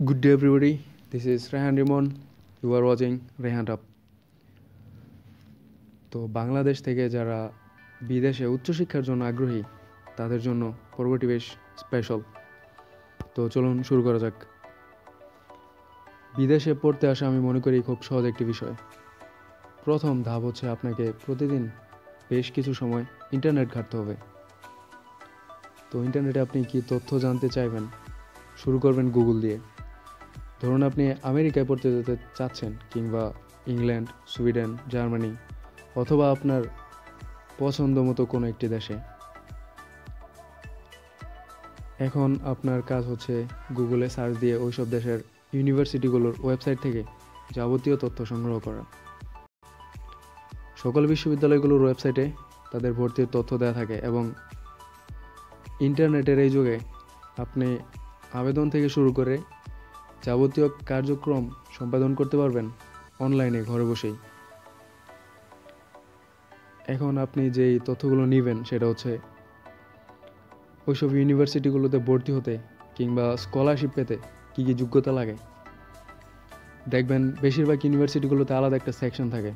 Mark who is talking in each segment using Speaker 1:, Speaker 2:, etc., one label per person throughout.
Speaker 1: Good day, everybody. This is Rehan Rimon. You are watching Rehan Up. তো বাংলাদেশ থেকে যারা বিদেশে উচ্চশিক্ষার জন্য আগ্রহী তাদের জন্য পর্বটি বেশ স্পেশাল তো চলুন শুরু করা যাক বিদেশে পড়তে আসা আমি মনে করি খুব সহজ একটি বিষয় প্রথম ধাপ হচ্ছে আপনাকে প্রতিদিন বেশ কিছু সময় ইন্টারনেট ঘাটতে হবে তো ইন্টারনেটে আপনি কি তথ্য জানতে চাইবেন শুরু করবেন গুগল দিয়ে ধরুন আপনি আমেরিকায় পড়তে যেতে চাচ্ছেন কিংবা ইংল্যান্ড, সুইডেন, জার্মানি অথবা আপনার পছন্দ মতো কোনো একটি দেশে। এখন আপনার কাজ হচ্ছে গুগলে সার্চ দিয়ে ওইসব দেশের ইউনিভার্সিটিগুলোর ওয়েবসাইট থেকে যাবতীয় তথ্য সংগ্রহ করা। সকল বিশ্ববিদ্যালয়গুলোর ওয়েবসাইটে তাদের ভর্তির তথ্য দেওয়া থাকে এবং ইন্টারনেটের এই যুগে আপনি আবেদন থেকে শুরু করে যাবতীয় কার্যক্রম সম্পাদন করতে পারবেন অনলাইনে ঘরে বসেই। এখন আপনি যেই তথ্যগুলো নেবেন সেটা হচ্ছে, ওইসব ইউনিভার্সিটিগুলোতে ভর্তি হতে কিংবা স্কলারশিপ পেতে কী কী যোগ্যতা লাগে? দেখবেন বেশিরভাগ ইউনিভার্সিটিগুলোতে আলাদা একটা সেকশন থাকে,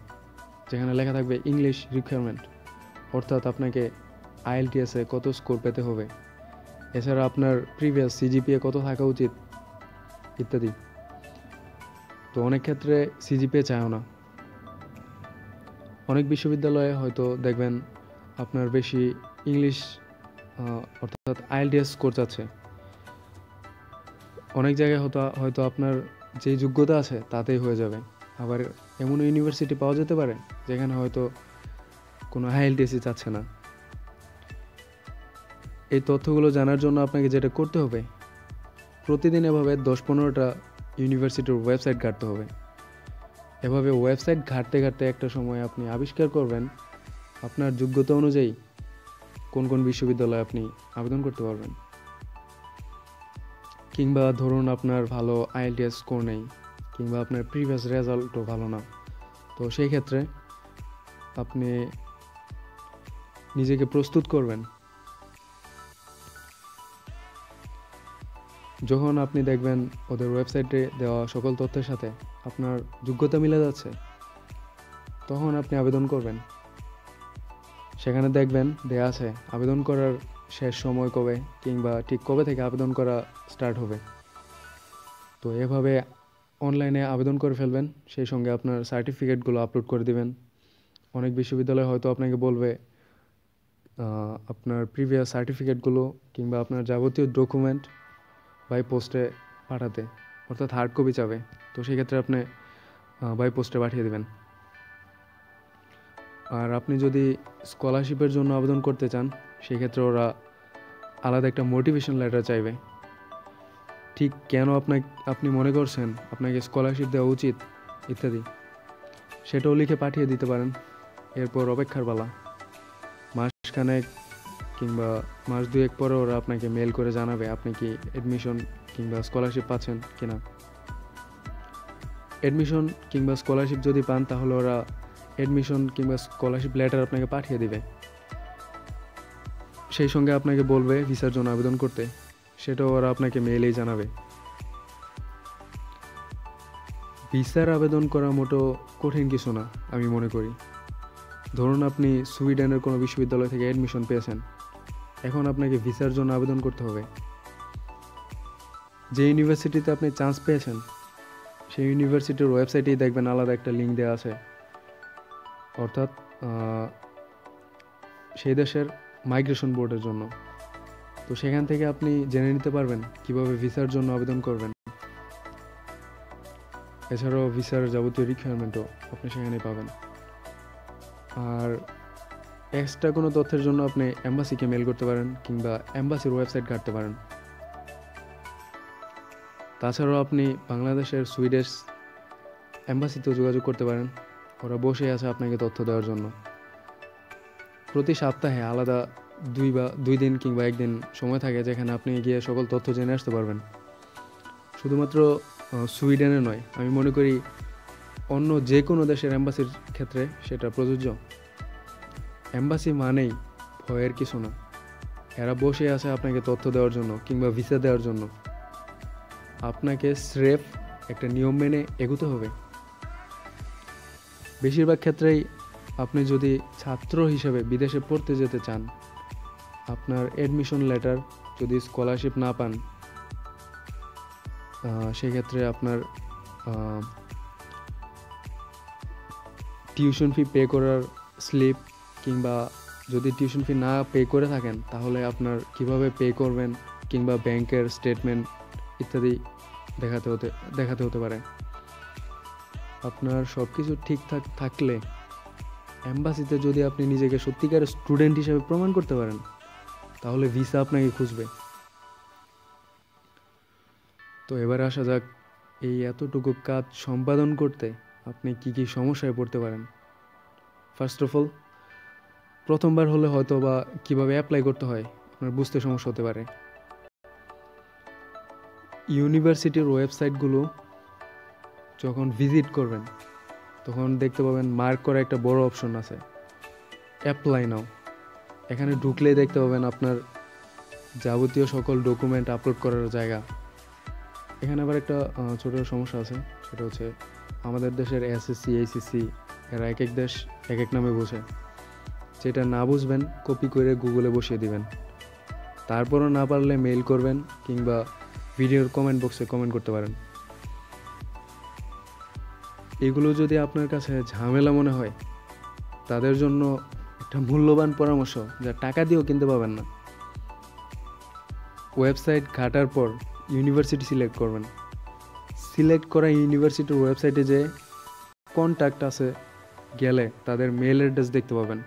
Speaker 1: যেখানে লেখা থাকবে ইংলিশ রিকোয়ারমেন্ট। অর্থাৎ আপনাকে আইএলটিএসে কত স্কোর পেতে হবে? এছাড়া আপনার প্রিভিয়াস সিজিপিএ কত থাকা উচিত? ইত্যাদি। তো অনেক ক্ষেত্রে সিজিপিএ চায়ও না। অনেক বিশ্ববিদ্যালয়ে হয়তো দেখবেন আপনার বেশি ইংলিশ অর্থাৎ আইএলটিএস স্কোর চাচ্ছে অনেক জায়গায় হয়তো হয়তো আপনার যেই যোগ্যতা আছে তাতেই হয়ে যাবে। আবার এমন ইউনিভার্সিটি পাওয়া যেতে পারে যেখানে হয়তো কোনো আইএলটিএসই চাচ্ছে না। এই তথ্যগুলো জানার জন্য আপনাকে যেটা করতে হবে প্রতিদিন এভাবে দশ পনেরোটা ইউনিভার্সিটির ওয়েবসাইট ঘাঁটতে হবে। এভাবে ওয়েবসাইট ঘাঁটতে ঘাঁটতে একটা সময় আপনি আবিষ্কার করবেন, আপনার যোগ্যতা অনুযায়ী কোন কোন বিশ্ববিদ্যালয়ে আপনি আবেদন করতে পারবেন। কিংবা ধরুন আপনার ভালো আইএলটিএস স্কোর নেই, কিংবা আপনার প্রিভিয়াস রেজাল্টও ভালো না। তো সেই ক্ষেত্রে আপনি নিজেকে প্রস্তুত করবেন। যখন আপনি দেখবেন ওদের ওয়েবসাইটে দেওয়া সকল তথ্যের সাথে আপনার যোগ্যতা মিলে যাচ্ছে, তখন আপনি আবেদন করবেন। সেখানে দেখবেন দেয়া আছে, আবেদন করার শেষ সময় কবে কিংবা ঠিক কবে থেকে আবেদন করা স্টার্ট হবে। তো এভাবে অনলাইনে আবেদন করে ফেলবেন, সেই সঙ্গে আপনার সার্টিফিকেটগুলো আপলোড করে দিবেন। অনেক বিশ্ববিদ্যালয় হয়তো আপনাকে বলবে আপনার প্রিভিয়াস সার্টিফিকেটগুলো কিংবা আপনার যাবতীয় ডকুমেন্ট বাই পোস্টে পাঠাতে, অর্থাৎ হার্ড কপি চাবে। তো সেক্ষেত্রে আপনি বাই পোস্টে পাঠিয়ে দেবেন। আর আপনি যদি স্কলারশিপের জন্য আবেদন করতে চান, সেক্ষেত্রে ওরা আলাদা একটা মোটিভেশন লেটার চাইবে। ঠিক কেন আপনার আপনি মনে করছেন আপনাকে স্কলারশিপ দেওয়া উচিত, ইত্যাদি, সেটাও লিখে পাঠিয়ে দিতে পারেন। এরপর অপেক্ষার পালা। মাসখানেক কিংবা মাস দুয়েক পরে ওরা আপনাকে মেল করে জানাবে আপনি কি অ্যাডমিশন কিংবা স্কলারশিপ পাচ্ছেন কিনা। অ্যাডমিশন কিংবা স্কলারশিপ যদি পান, তাহলে ওরা অ্যাডমিশন কিংবা স্কলারশিপ লেটার আপনাকে পাঠিয়ে দিবে। সেই সঙ্গে আপনাকে বলবে ভিসার জন্য আবেদন করতে। সেটাও ওরা আপনাকে মেইলেই জানাবে। ভিসার আবেদন করা মোটো কঠিন কিছু না, আমি মনে করি। ধরুন আপনি সুইডেনের কোনো বিশ্ববিদ্যালয় থেকে অ্যাডমিশন পেয়েছেন। এখন আপনাকে ভিসার জন্য আবেদন করতে হবে। যে ইউনিভার্সিটিতে আপনি চান্স পেয়েছেন, সেই ইউনিভার্সিটির ওয়েবসাইটেই দেখবেন আলাদা একটা লিঙ্ক দেওয়া আছে। অর্থাৎ সেই দেশের মাইগ্রেশন বোর্ডের জন্য। তো সেখান থেকে আপনি জেনে নিতে পারবেন কীভাবে ভিসার জন্য আবেদন করবেন। এছাড়াও ভিসার যাবতীয় রিকোয়ারমেন্টও আপনি সেখানে পাবেন। আর এক্সট্রা কোনো তথ্যের জন্য আপনি অ্যাম্বাসিকে মেল করতে পারেন কিংবা অ্যাম্বাসির ওয়েবসাইট ঘাটতে পারেন। তাছাড়াও আপনি বাংলাদেশের সুইডেশ অ্যাম্বাসিতেও যোগাযোগ করতে পারেন। ওরা বসে আছে আপনাকে তথ্য দেওয়ার জন্য। প্রতি সপ্তাহে আলাদা দুই বা দুই দিন কিংবা একদিন সময় থাকে যেখানে আপনি গিয়ে সকল তথ্য জেনে আসতে পারবেন। শুধুমাত্র সুইডেনে নয়, আমি মনে করি অন্য যে কোনো দেশের অ্যাম্বাসির ক্ষেত্রে সেটা প্রযোজ্য। অ্যাম্বাসি মানেই ভয়ের কিছু না। এরা বসে আছে আপনাকে তথ্য দেওয়ার জন্য কিংবা ভিসা দেওয়ার জন্য। আপনাকে স্রেফ একটা নিয়ম মেনে এগোতে হবে। বেশিরভাগ ক্ষেত্রেই আপনি যদি ছাত্র হিসেবে বিদেশে পড়তে যেতে চান, আপনার অ্যাডমিশন লেটার যদি স্কলারশিপ না পান সেক্ষেত্রে আপনার টিউশন ফি পে করার স্লিপ কিংবা যদি টিউশন ফি না পে করে থাকেন, তাহলে আপনার কীভাবে পে করবেন কিংবা ব্যাংকের স্টেটমেন্ট ইত্যাদি দেখাতে হতে দেখাতে হতে পারে। আপনার সব কিছু ঠিকঠাক থাকলে অ্যাম্বাসিতে যদি আপনি নিজেকে সত্যিকার স্টুডেন্ট হিসেবে প্রমাণ করতে পারেন, তাহলে ভিসা আপনাকে খুঁজবে। তো এবার আসা যাক, এই এতটুকু কাজ সম্পাদন করতে আপনি কি কি সমস্যায় পড়তে পারেন। ফার্স্ট অফ অল প্রথমবার হলে হয়তো বা কীভাবে অ্যাপ্লাই করতে হয়, আপনার বুঝতে সমস্যা হতে পারে। ইউনিভার্সিটির ওয়েবসাইটগুলো যখন ভিজিট করবেন, তখন দেখতে পাবেন মার্ক করা একটা বড় অপশন আছে। অ্যাপ্লাই নাও এখানে ঢুকলেই দেখতে পাবেন আপনার যাবতীয় সকল ডকুমেন্ট আপলোড করার জায়গা। এখানে আবার একটা ছোট সমস্যা আছে, সেটা হচ্ছে আমাদের দেশের এসএসসি এইচএসসি এরা এক এক দেশ এক এক নামে বোঝে। যেটা না বুঝবেন কপি করে গুগলে বসিয়ে দিবেন। তারপরও না পারলে মেইল করবেন কিংবা ভিডিওর কমেন্ট বক্সে কমেন্ট করতে পারেন। এগুলো যদি আপনার কাছে ঝামেলা মনে হয়, তাদের জন্য একটা মূল্যবান পরামর্শ যা টাকা দিয়েও কিনতে পাবেন না। ওয়েবসাইট ঘাটার পর ইউনিভার্সিটি সিলেক্ট করবেন। সিলেক্ট করা ইউনিভার্সিটির ওয়েবসাইটে যে কন্ট্যাক্ট আছে, গেলে তাদের মেল অ্যাড্রেস দেখতে পাবেন।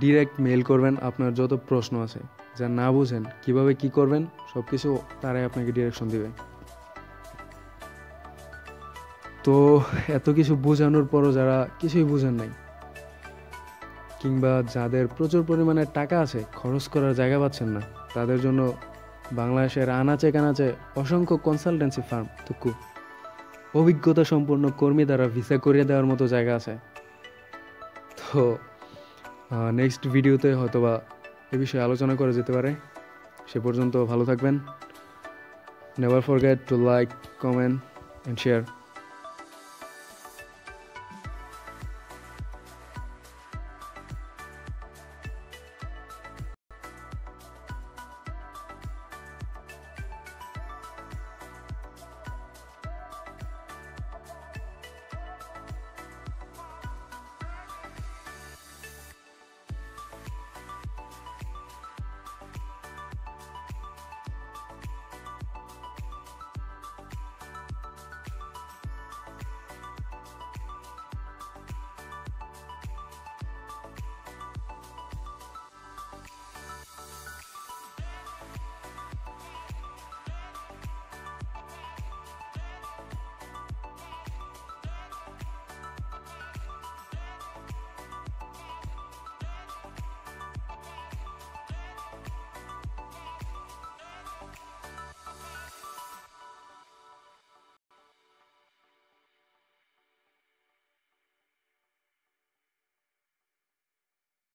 Speaker 1: ডিরেক্ট মেল করবেন আপনার যত প্রশ্ন আছে। যা না বুঝেন, কীভাবে কি করবেন সব কিছু তারাই আপনাকে ডিরেকশন দিবে। তো এত কিছু বোঝানোর পরও যারা কিছুই বুঝেন নাই, কিংবা যাদের প্রচুর পরিমাণে টাকা আছে, খরচ করার জায়গা পাচ্ছেন না, তাদের জন্য বাংলাদেশের আনাচে কানাচে অসংখ্য কনসালটেন্সি ফার্ম তুকু অভিজ্ঞতা সম্পন্ন কর্মী দ্বারা ভিসা করিয়ে দেওয়ার মতো জায়গা আছে। তো নেক্সট ভিডিওতে হয়তোবা এ বিষয়ে আলোচনা করা যেতে পারে। সে পর্যন্ত ভালো থাকবেন। Never forget to like comment and share